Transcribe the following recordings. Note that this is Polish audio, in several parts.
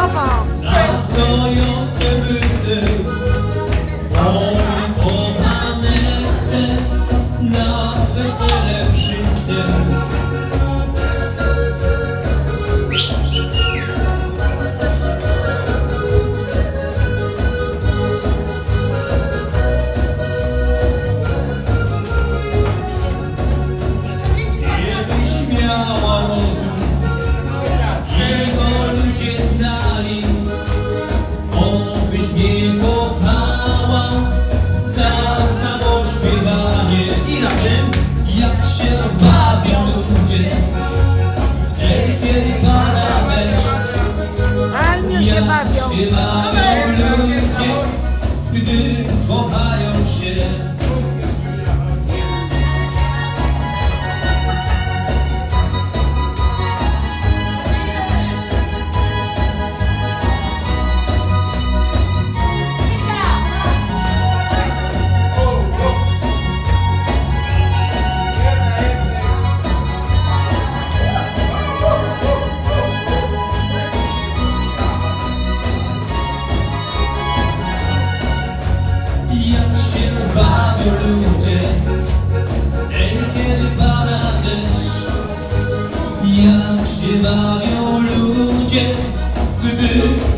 Come on. Dance all your barrio.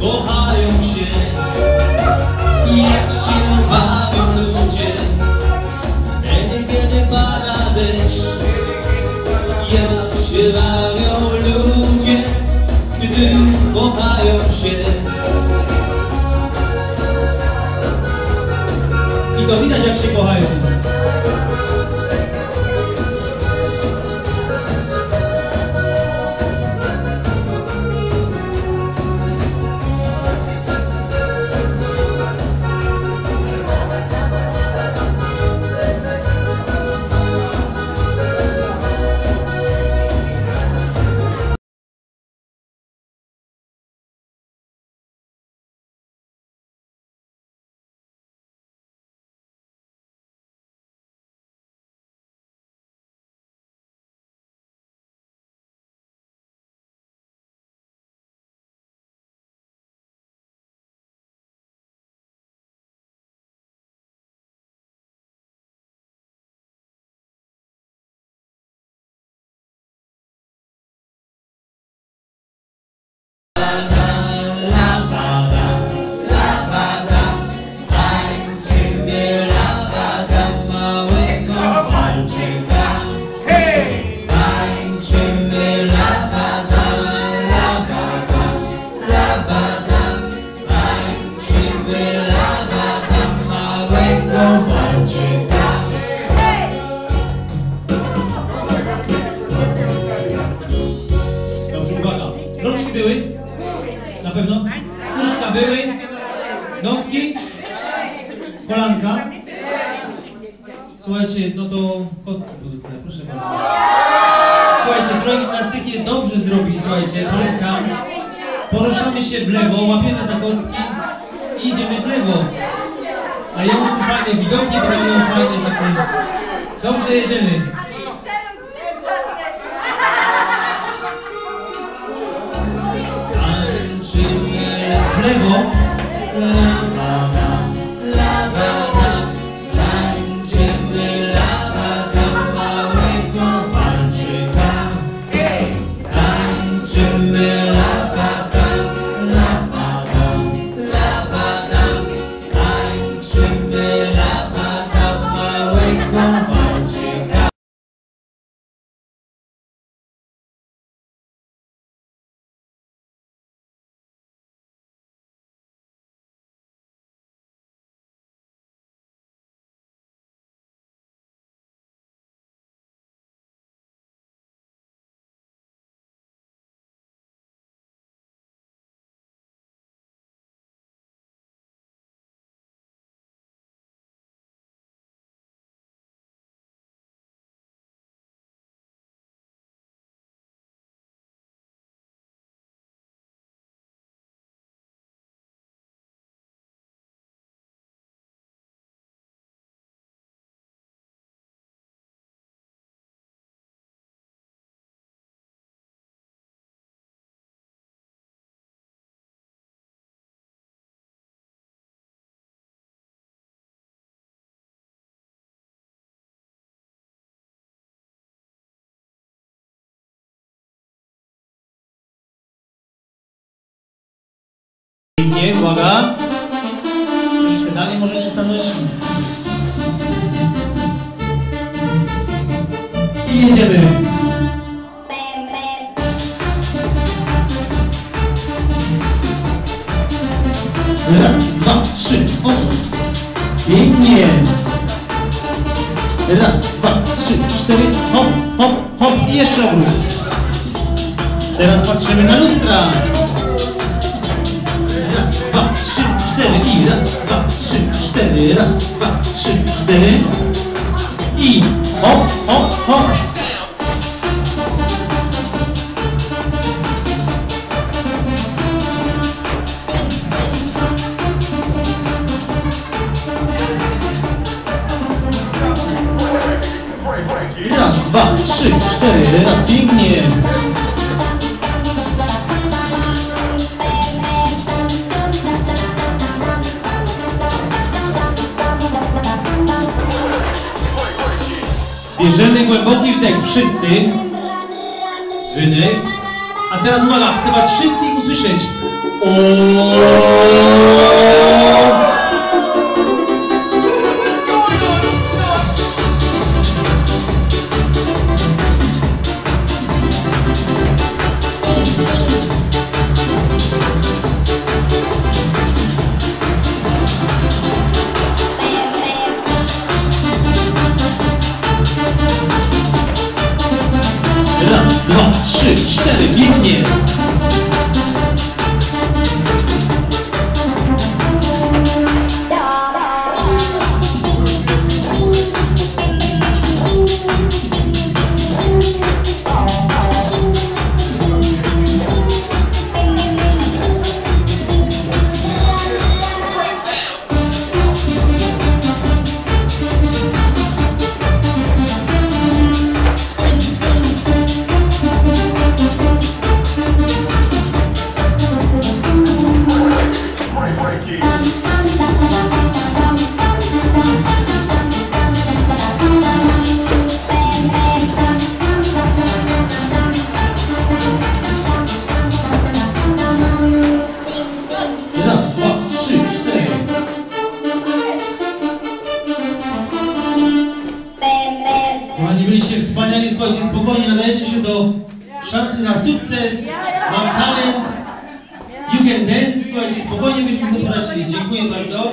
Kochają się. Jak się bawią ludzie Wtedy, kiedy pada deszcz Jak się bawią ludzie Gdy kochają się. I to widać jak się kochają to kostki pozostały, proszę bardzo. Słuchajcie, trochę gimnastyki dobrze zrobi, słuchajcie, polecam. Poruszamy się w lewo, łapiemy za kostki i idziemy w lewo. A ja mam tu fajne widoki, będą fajne takie. Dobrze jedziemy. Tańczymy w lewo. Pięknie, uwaga. Troszeczkę dalej możecie stanąć. I jedziemy. Raz, dwa, trzy, hop. Pięknie. Raz, dwa, trzy, cztery, hop, hop, hop i jeszcze obrót. Teraz patrzymy na lustra. Trzy, cztery i raz, dwa, trzy, cztery, raz, dwa, trzy, cztery i hop, hop, hop. Raz, dwa, trzy, cztery, raz, pięknie. Bierzemy głęboki wdech, wszyscy. Wydech. A teraz uwaga, chcę was wszystkich usłyszeć. Raz, dwa, trzy, Kochani, byliście wspaniali, słuchajcie, spokojnie nadajecie się do szansy na sukces. Mam talent. You can dance, słuchajcie, spokojnie byśmy sobie poradzili. Dziękuję bardzo.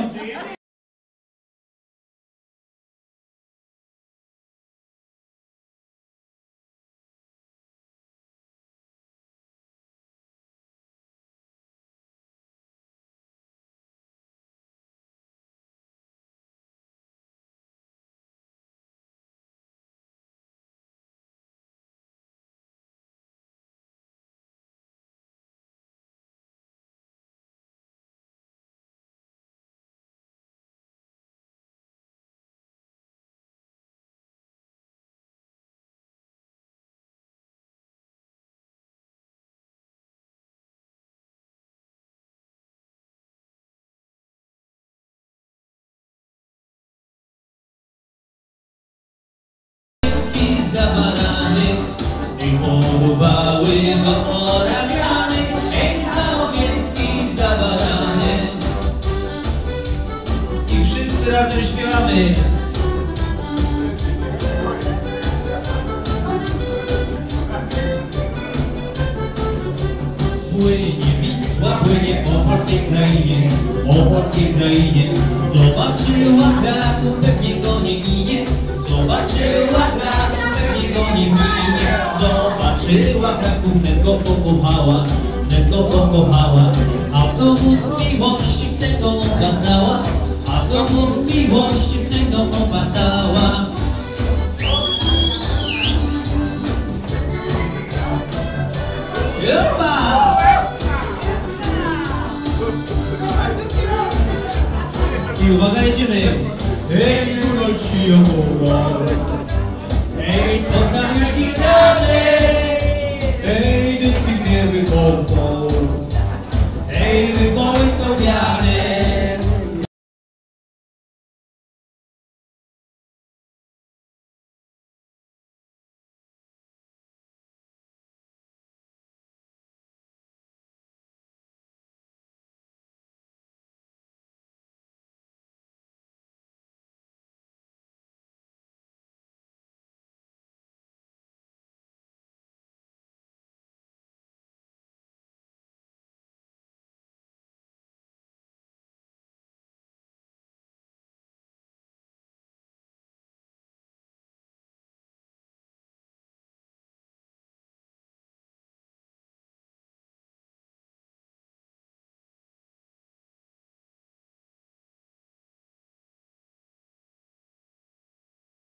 Razem śpiewamy. Płynie Wisła, płynie po polskiej krainie, po polskiej krainie. Zobaczyła Kraków, pewnie go nie minie. Zobaczyła Kraków, pewnie go nie minie. Zobaczyła Kraków, wnet pokochała, wnet go pokochała. A dowód miłości wstępną okazała, A to mur miłości z tym domą pasała Opa! I uwaga, jedziemy! Ej, urodź się Ej, spod już kitany! Ej, dyscypliny wychodzą Ej, wybory są białe